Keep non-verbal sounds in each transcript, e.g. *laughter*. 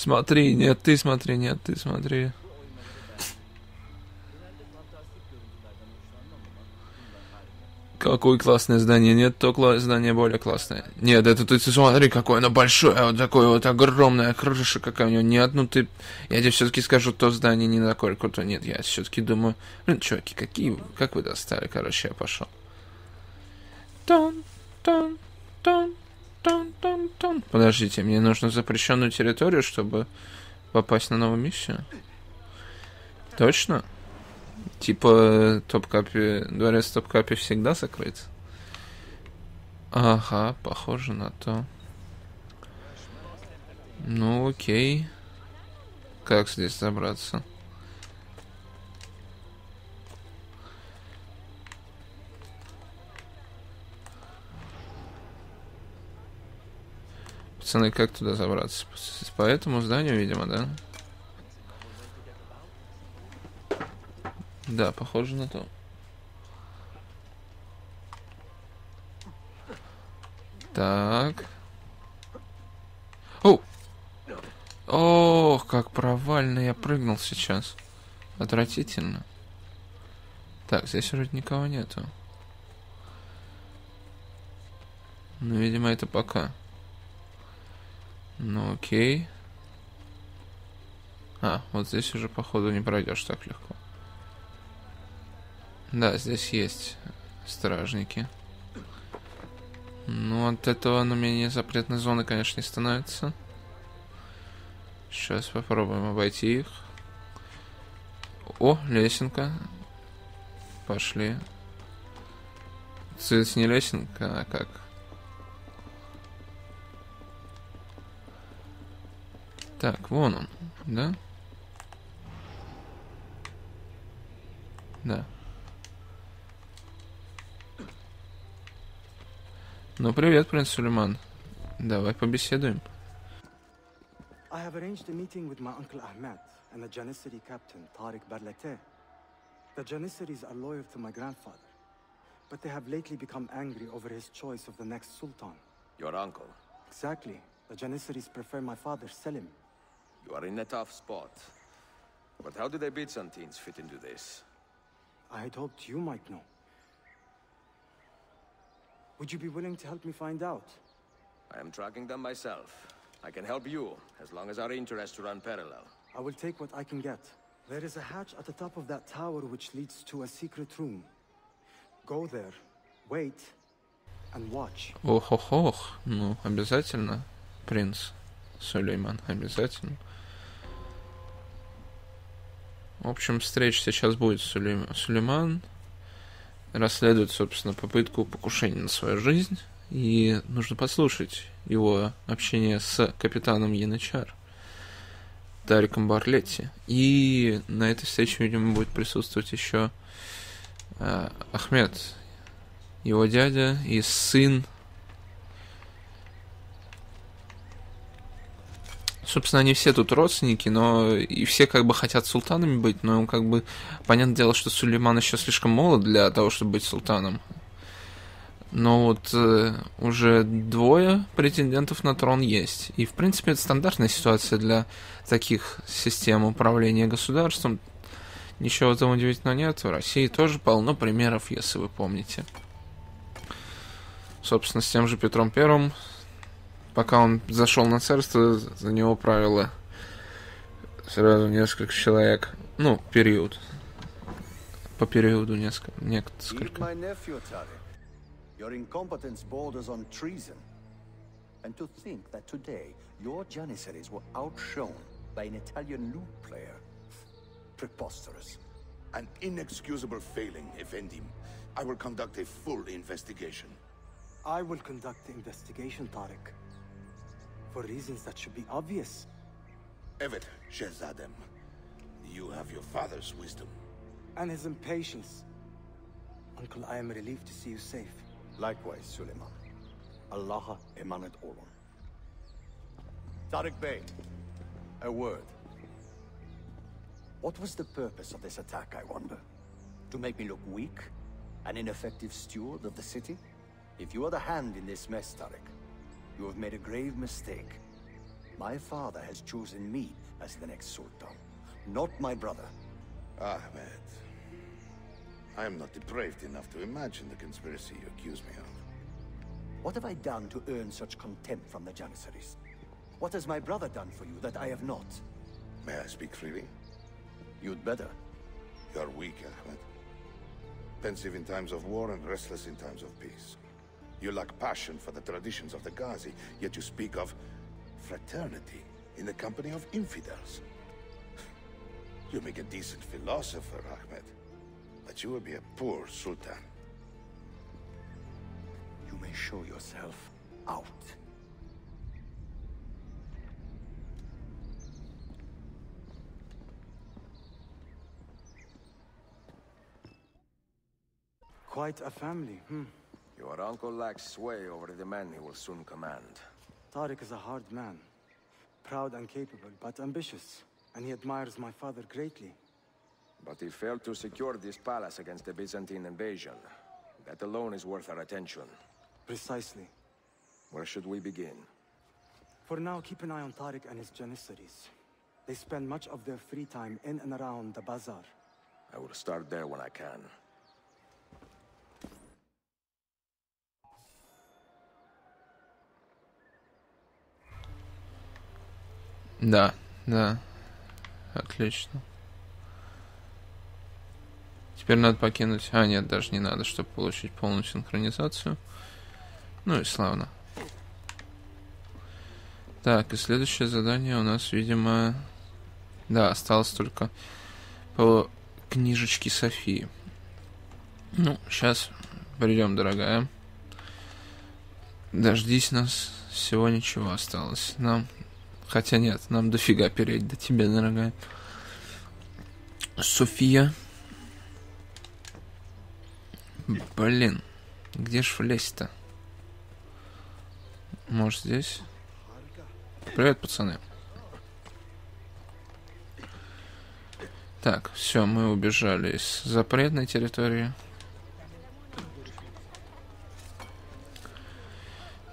Смотри, нет, ты смотри, нет, ты смотри. Какое классное здание. Нет, то кла- здание более классное. Нет, это ты, ты смотри, какое оно большое, вот такое вот огромная крыша, какая у него. Нет, ну ты... Я тебе все-таки скажу, то здание не такое крутое. Нет, я все-таки думаю... Блин, чуваки, какие... Как вы достали? Короче, я пошел. Тон, тон, тон, тон, тон, тон. Подождите, мне нужно запрещенную территорию, чтобы попасть на новую миссию? Точно? Типа Топкапи, дворец Топкапи всегда закрыт? Ага, похоже на то. Ну, окей. Как здесь забраться? Пацаны, как туда забраться? По этому зданию, видимо, да? Да, похоже на то. Так. О! Ох, как провально я прыгнул сейчас. Отвратительно. Так, здесь вроде никого нету. Ну, видимо, это пока. Ну, окей. А, вот здесь уже, походу, не пройдешь так легко. Да, здесь есть стражники. Ну, от этого на менее запретной зоны, конечно, не становится. Сейчас попробуем обойти их. О, лесенка. Пошли. Цвет не лесенка, а как? Так, вон он, да? Да. Ну, привет, принц Сулейман. Давай побеседуем. I have arranged a meeting with my uncle Ahmed and the Janissary captain, Tariq Barlate. The Janissaries are loyal to my grandfather, but they have lately become angry over his choice of the next sultan. Your uncle. Exactly. The Janissaries prefer my father, Selim. You are in a tough spot. But how do the Byzantines fit into this? I had hoped you might know. Would you be willing to help me find out? I am tracking them myself. I can help you, as long as our interests run parallel. I will take what I can get. There is a hatch at the top of that tower which leads to a secret room. Go there, wait, and watch. Ох-ох-ох. Ну, обязательно, принц Сулейман, обязательно. В общем, встреча сейчас будет Сулейман. Сулейман расследует, собственно, попытку покушения на свою жизнь. И нужно послушать его общение с капитаном Янычар, Тариком Барлетти. И на этой встрече, видимо, будет присутствовать еще э, Ахмед, его дядя и сын собственно, они все тут родственники, но и все как бы хотят султанами быть, но как бы понятное дело, что Сулейман еще слишком молод для того, чтобы быть султаном. Но вот э, уже двое претендентов на трон есть. И, в принципе, это стандартная ситуация для таких систем управления государством. Ничего там удивительного нет. В России тоже полно примеров, если вы помните. Собственно, с тем же Петром Первым пока он зашел на царство, за него правило сразу несколько человек. Ну, период. По периоду несколько. несколько. Your incompetence borders on treason. And to think that today your Janissaries were outshone by an Italian lute player. Preposterous. An inexcusable failing, Effendim. I will conduct a full investigation. I will conduct the investigation, Tariq. For reasons that should be obvious. Evet, Shehzadem. You have your father's wisdom. And his impatience. Uncle, I am relieved to see you safe. Likewise, Suleiman. Allah emanet olun. Tariq Bey, a word. What was the purpose of this attack, I wonder? To make me look weak? An ineffective steward of the city? If you are the hand in this mess, Tariq, you have made a grave mistake. My father has chosen me as the next Sultan, not my brother. Ahmed. I am not depraved enough to imagine the conspiracy you accuse me of. What have I done to earn such contempt from the Janissaries? What has my brother done for you that I have not? May I speak freely? You'd better. You are weak, Ahmed. Pensive in times of war and restless in times of peace. You lack passion for the traditions of the Ghazi, yet you speak of fraternity in the company of infidels. *laughs* You make a decent philosopher, Ahmed, but you will be a poor sultan. You may show yourself out. Quite a family, hmm. Your uncle lacks sway over the men he will soon command. Tariq is a hard man. Proud and capable, but ambitious. And he admires my father greatly. But he failed to secure this palace against the Byzantine invasion. That alone is worth our attention. Precisely. Where should we begin? For now, keep an eye on Tariq and his Janissaries. They spend much of their free time in and around the bazaar. I will start there when I can. Да, да. Отлично. Теперь надо покинуть... А, нет, даже не надо, чтобы получить полную синхронизацию. Ну и славно. Так, и следующее задание у нас, видимо... Да, осталось только по книжечке Софии. Ну, сейчас придем, дорогая. Дождись нас. Всего ничего осталось. Нам Хотя нет, нам дофига переть до тебя, дорогая. София. Блин, где ж влезть-то? Может здесь? Привет, пацаны. Так, все, мы убежали из запретной территории.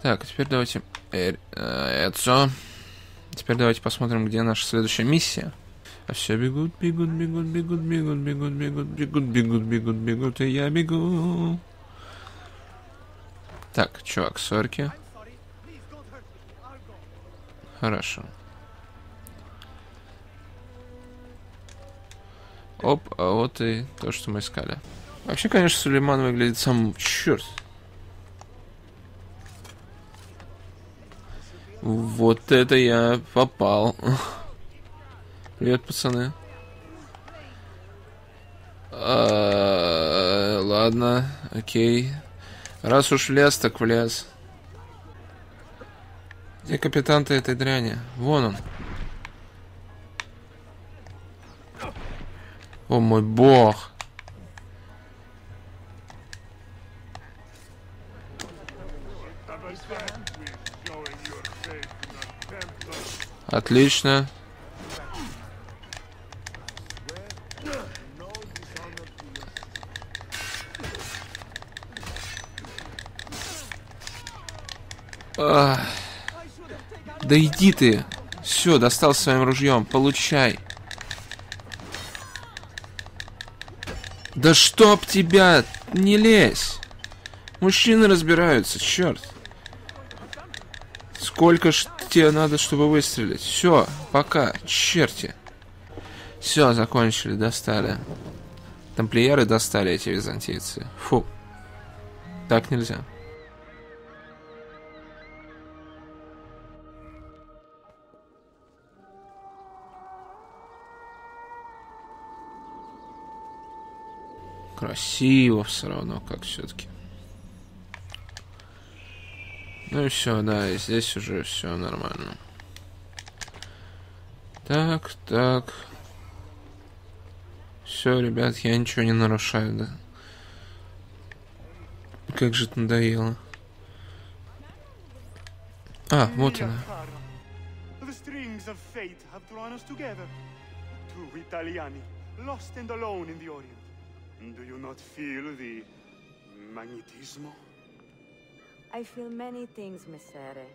Так, теперь давайте... Э, э, это Теперь давайте посмотрим, где наша следующая миссия. А все бегут, бегут, бегут, бегут, бегут, бегут, бегут, бегут, бегут, бегут, бегут, и я бегу. Так, чувак, сорки. Хорошо. Оп, а вот и то, что мы искали. Вообще, конечно, Сулейман выглядит сам... Черт, Вот это я попал. Привет, пацаны. А, ладно, окей. Раз уж влез, так влез. Где капитан-то этой дряни? Вон он. О мой бог. Отлично. Да иди ты. Все, достал своим ружьем. Получай. Да чтоб тебя! Не лезь! Мужчины разбираются, черт. Сколько ж тебе надо, чтобы выстрелить? Все, пока, черти. Все, закончили, достали. Тамплиеры достали эти византийцы. Фу. Так нельзя. Красиво все равно, как все-таки. Ну и все, да, и здесь уже все нормально. Так, так. Все, ребят, я ничего не нарушаю, да. Как же это надоело. А, вот она. Lost and alone in the Orient. Do you not feel the magnetismo? I feel many things, Messere.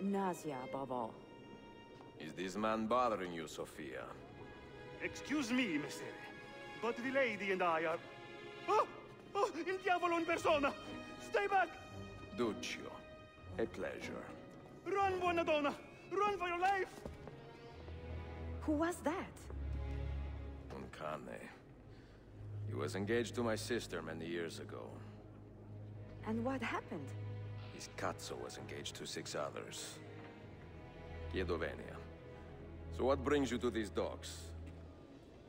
Nausea above all. Is this man bothering you, Sophia? Excuse me, Messere, but the lady and I are... Oh! Oh, il diavolo in persona! Stay back! Duccio, a pleasure. Run, buona donna! Run for your life! Who was that? Un cane. He was engaged to my sister many years ago. And what happened? His cazzo was engaged to six others. Chiedovenia. So what brings you to these docks?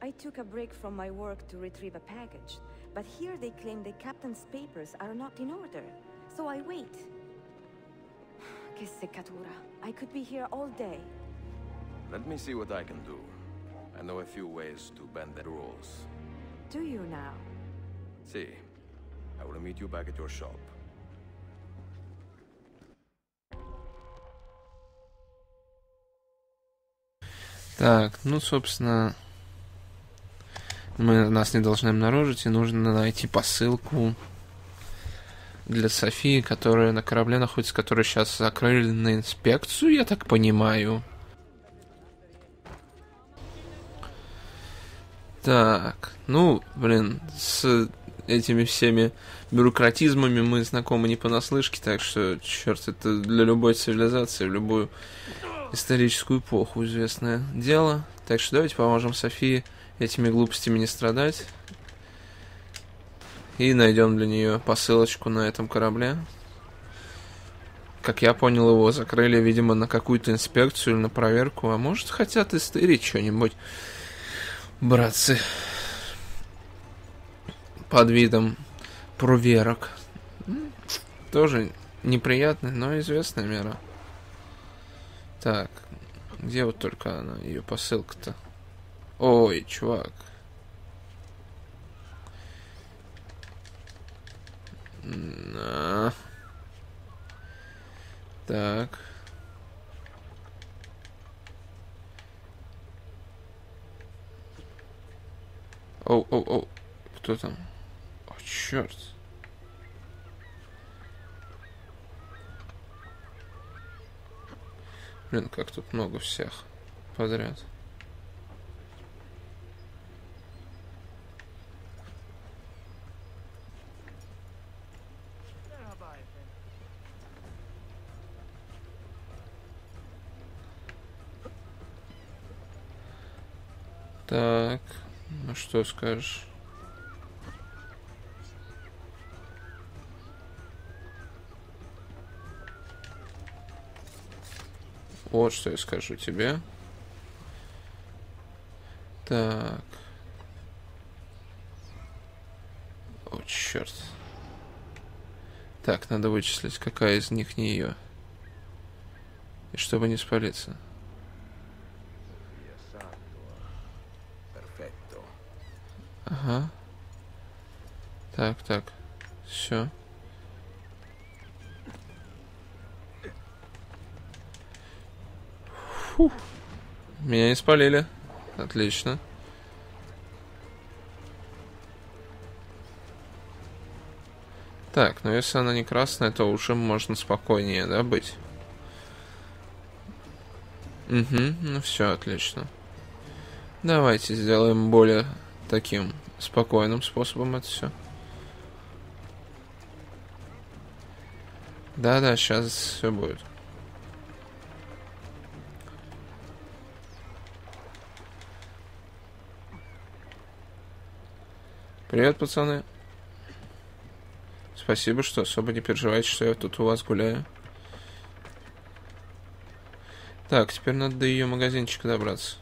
I took a break from my work to retrieve a package, but here they claim the captain's papers are not in order. So I wait. *sighs* Che seccatura. I could be here all day. Let me see what I can do. I know a few ways to bend the rules. Do you now? See, I will meet you back at your shop. Так, ну, собственно, мы нас не должны обнаружить, и нужно найти посылку для Софии, которая на корабле находится, которую сейчас закрыли на инспекцию, я так понимаю. Так, ну, блин, с этими всеми бюрократизмами мы знакомы не понаслышке, так что, черт, это для любой цивилизации, в любую историческую эпоху известное дело. Так что давайте поможем Софии этими глупостями не страдать. И найдем для нее посылочку на этом корабле. Как я понял, его закрыли, видимо, на какую-то инспекцию или на проверку. А может, хотят истырить что-нибудь, братцы. Под видом проверок. Тоже неприятная, но известная мера. Так, где вот только она, ее посылка-то? Ой, чувак. На. Так. Оу, оу, оу. Кто там? О, черт. Блин, как тут много всех подряд. Так, ну что скажешь? Вот что я скажу тебе. Так. О, черт. Так, надо вычислить, какая из них не ее. И чтобы не спалиться. Ага. Так, так. Все. Фух. Меня не спалили. Отлично. Так, ну если она не красная, то уже можно спокойнее, да, быть? Угу, ну все, отлично. Давайте сделаем более таким спокойным способом это все. Да-да, сейчас все будет. Привет, пацаны. Спасибо, что особо не переживаете, что я тут у вас гуляю. Так, теперь надо до ее магазинчика добраться.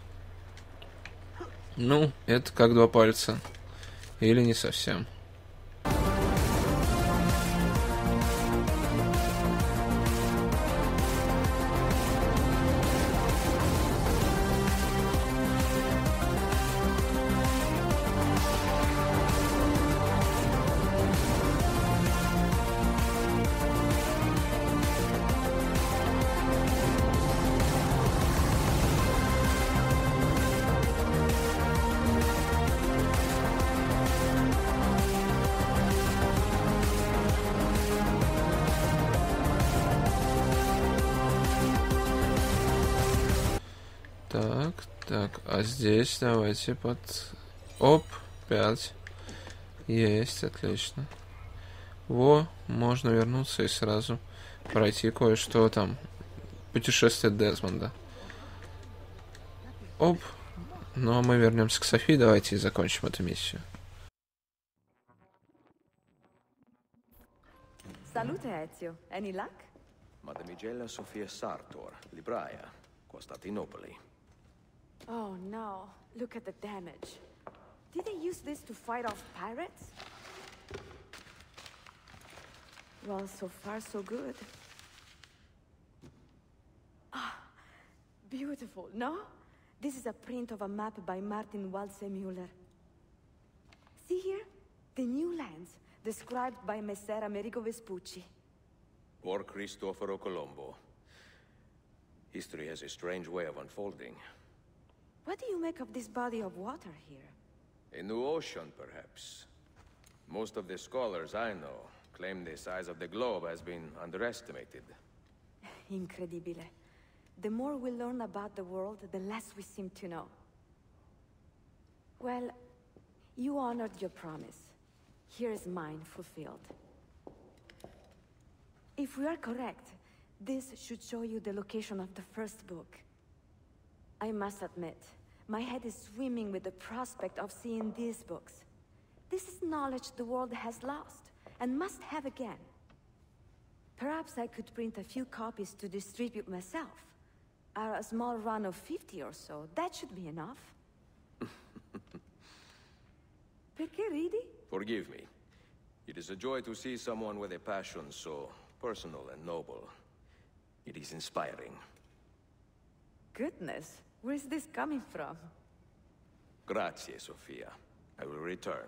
Ну, это как два пальца. Или не совсем. А здесь давайте под... Оп, 5. Есть, отлично. Во, можно вернуться и сразу пройти кое-что там. Путешествие Дезмонда. Оп. Ну а мы вернемся к Софии, давайте и закончим эту миссию. Salute, Ezio. Any luck? Mademoiselle Sofia Sartor, libraia, Costantinopoli. Oh no, look at the damage. Did they use this to fight off pirates? Well, so far so good. Ah, beautiful, no? This is a print of a map by Martin Waldseemüller. See here? The new lands, described by Messer Amerigo Vespucci. Or Cristoforo Colombo. History has a strange way of unfolding. What do you make of this body of water here? A new ocean, perhaps. Most of the scholars I know claim the size of the globe has been underestimated. *laughs* Incredibile. The more we learn about the world, the less we seem to know. Well, you honored your promise. Here is mine fulfilled. If we are correct, this should show you the location of the first book. I must admit, my head is swimming with the prospect of seeing these books. This is knowledge the world has lost, and must have again. Perhaps I could print a few copies to distribute myself. A small run of 50 or so, that should be enough. *laughs* Perché ridi? Forgive me. It is a joy to see someone with a passion so personal and noble. It is inspiring. Goodness, where's this coming from? Grazie, Sofia. I will return.